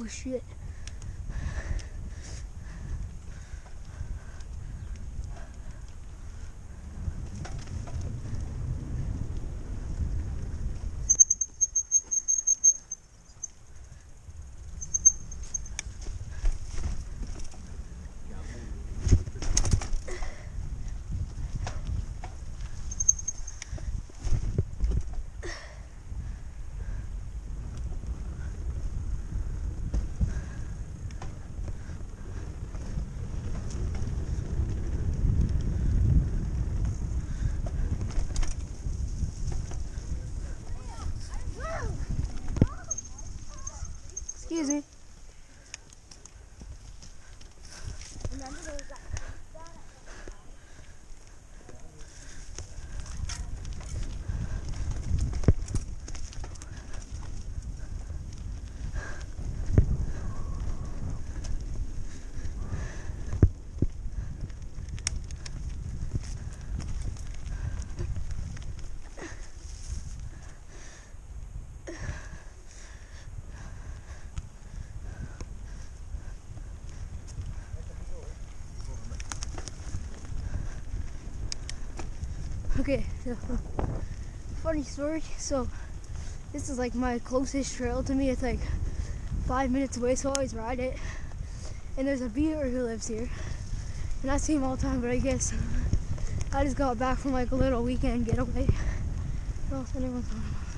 Oh shit. Excuse me. Okay, so funny story. So this is like my closest trail to me. It's like five minutes away, so I always ride it. And there's a viewer who lives here, and I see him all the time. But I guess I just got back from like a little weekend getaway. What else anyone's on?